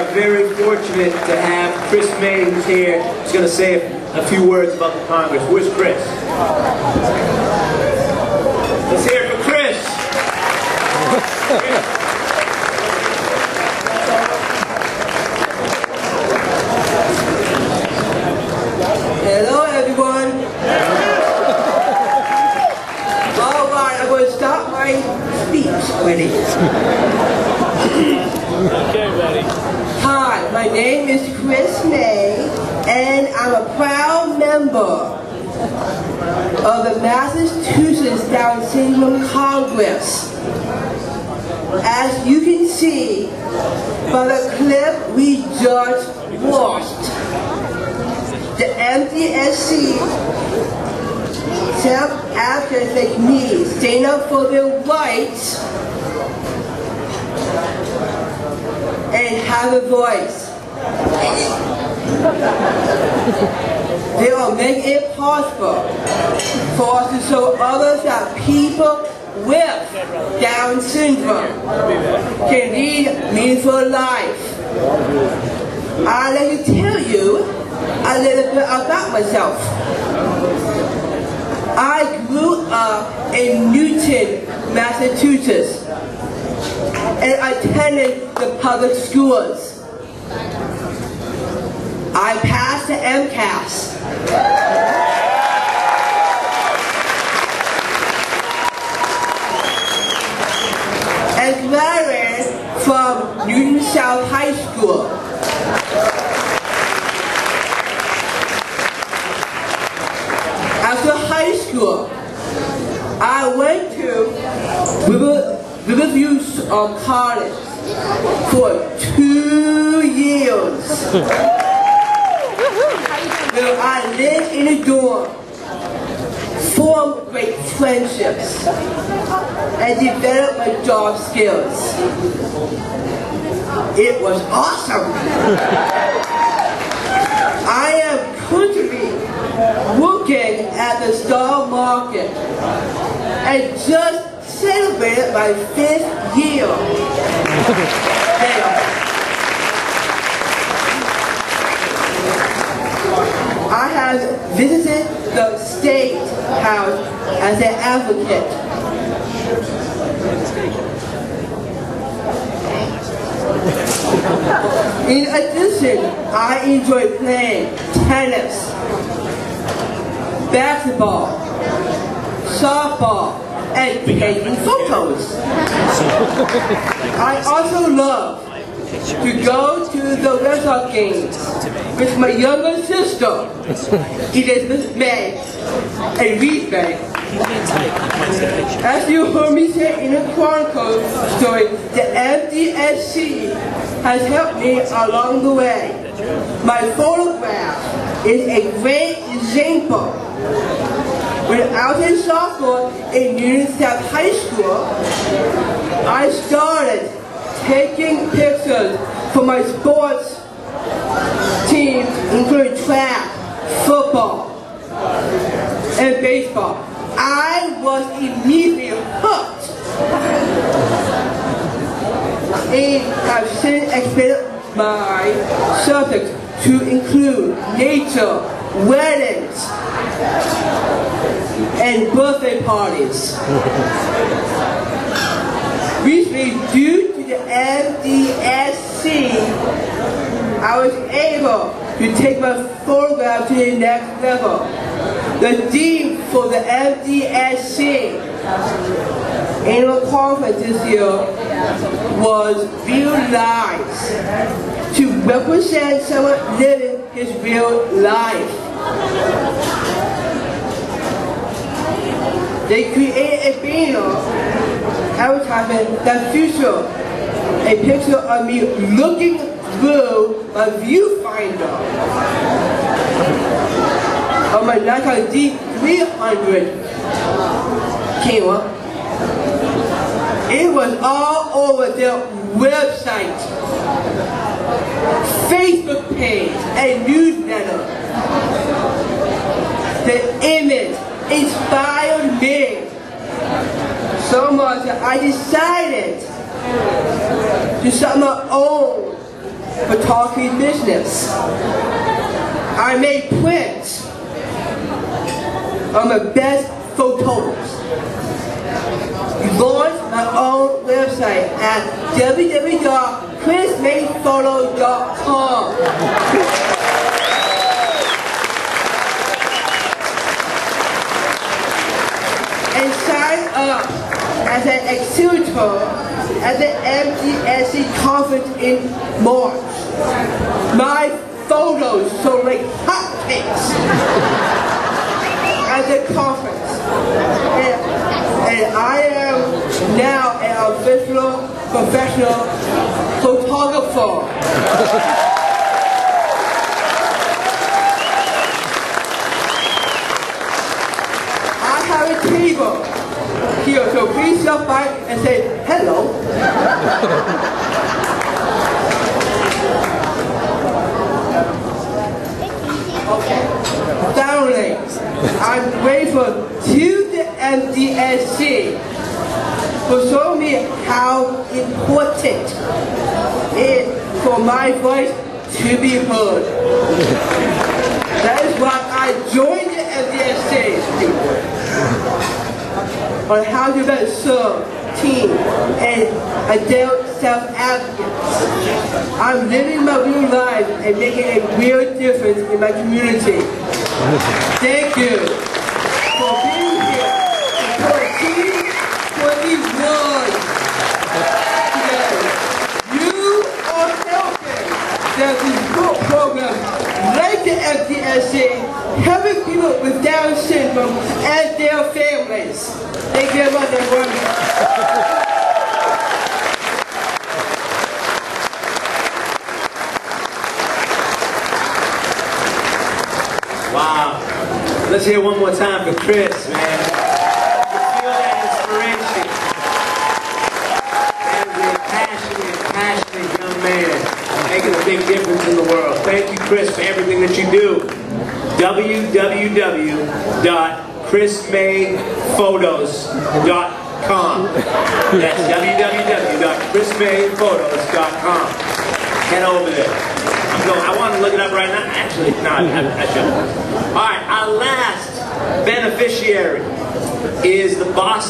are very fortunate to have Chris May, who's here. He's going to say a, a few words about the Congress. Where's Chris? Let's hear it for Chris. Hello, everyone. All right, I'm going to start my speech already. Okay, buddy. Hi, my name is Chris May, and I'm a proud member of the Massachusetts Down Syndrome Congress. As you can see by the clip we just watched, the MDSC self-actors like me stand up for their rights and have a voice. They will make it possible for us to show others that people with Down syndrome can lead meaningful life. I'd like to tell you a little bit about myself. I grew up in Newton, Massachusetts, and attended the public schools. I passed the MCAS. And graduated from Newton South High School. After high school, I went to River, Um, College for two years. Where I lived in a dorm, formed great friendships, and developed my job skills. It was awesome. I am currently working at the Star Market and just celebrated my fifth year. I have visited the State House as an advocate. In addition, I enjoy playing tennis, basketball, softball, and taking photos. I also love to go to the Red Sox games with my younger sister, Elizabeth May, and Reed May. As you heard me say in the Chronicle story, the MDSC has helped me along the way. My photograph is a great example. When I was in sophomore in Newton South High School, I started taking pictures for my sports teams, including track, football, and baseball. I was immediately hooked. And I've since expanded my subjects to include nature, weddings, and birthday parties. Recently, due to the MDSC, I was able to take my photograph to the next level. The theme for the MDSC annual conference this year was Real Lives to represent someone living his real life. They create a banner advertising the future. A picture of me looking through my viewfinder of my Nikon D300 camera. It was all over their website, Facebook page, and newsletter. The image inspired me so much that I decided to start my own photography business. I made prints of my best photos. Launched my own website at www.chrismadephoto.com. and sign up as an exhibitor at the MDSC conference in March. My photos sold like hotcakes at the conference. And, and I am now an official professional photographer. I have a table so please stop by and say hello. Okay. Finally, I'm grateful to the MDSC for showing me how important it is for my voice to be heard. That is why I joined the MDSC on how to better serve teen and adult self-advocates. I'm living my real life and making a real difference in my community. Thank you for being here for Team 21 today. You are helping that these book programs like the MDSC helping people with Down syndrome. Thank you. Wow. Let's hear one more time for Chris, man. Feel that inspiration. A passionate, passionate young man making a big difference in the world. Thank you, Chris, for everything that you do. www.chrismadephotos.com. That's www.chrismadephotos.com. Head over there. I'm going, I want to look it up right now. Actually, no, I, I shouldn't. All right, our last beneficiary is the Boston.